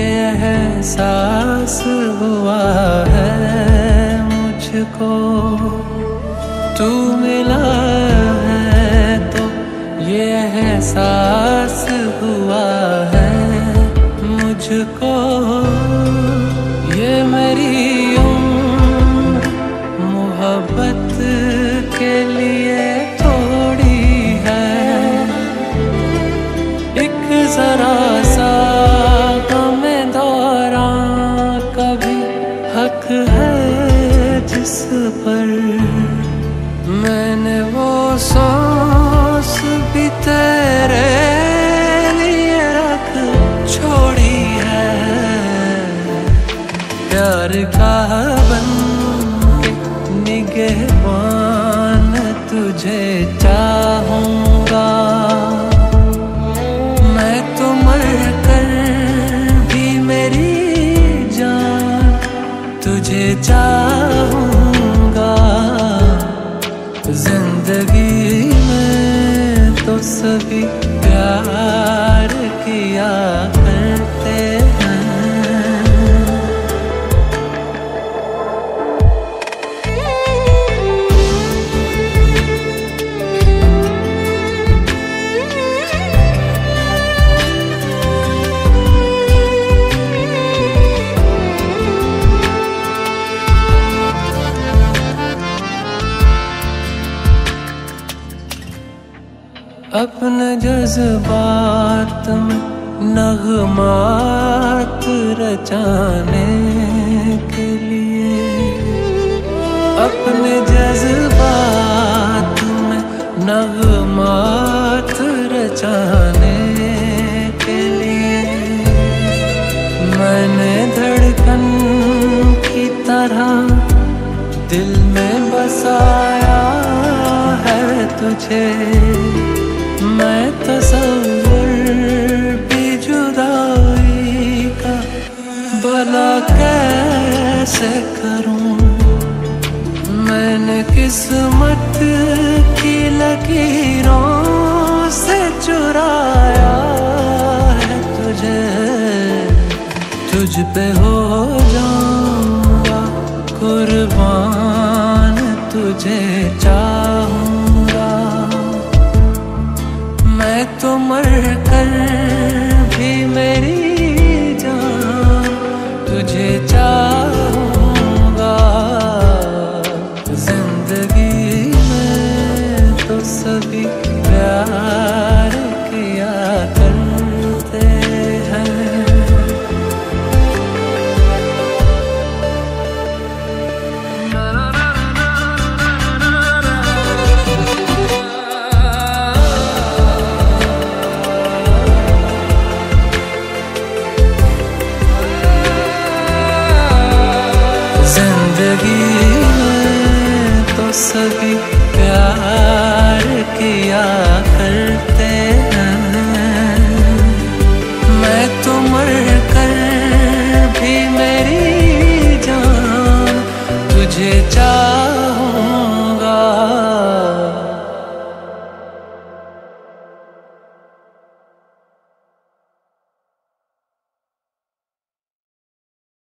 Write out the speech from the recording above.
एहसास हुआ है मुझको। तू मिला है तो ये एहसास हुआ है मुझको। ये मेरी मोहब्बत के लिए प्यार का बन निगहबान तुझे चाहूँगा। मैं तो मर कर भी मेरी जान तुझे चाहूँगा। ज़िंदगी में तो सभी प्यार किया अपने जज्बात में नगमात रचाने के लिए। अपने जज्बात में नगमात रचाने के लिए। मैंने धड़कन की तरह दिल में बसाया है तुझे। मैं भी का कैसे करूँ? मैंने किस्मत की लकीरों से तुझे। तुझ हो तुझे चाहूँगा मैं तो मर कर भी मेरी जान तुझे चाहूँगा। ज़िंदगी में तो सभी ज़िंदगी में तो सभी प्यार हैं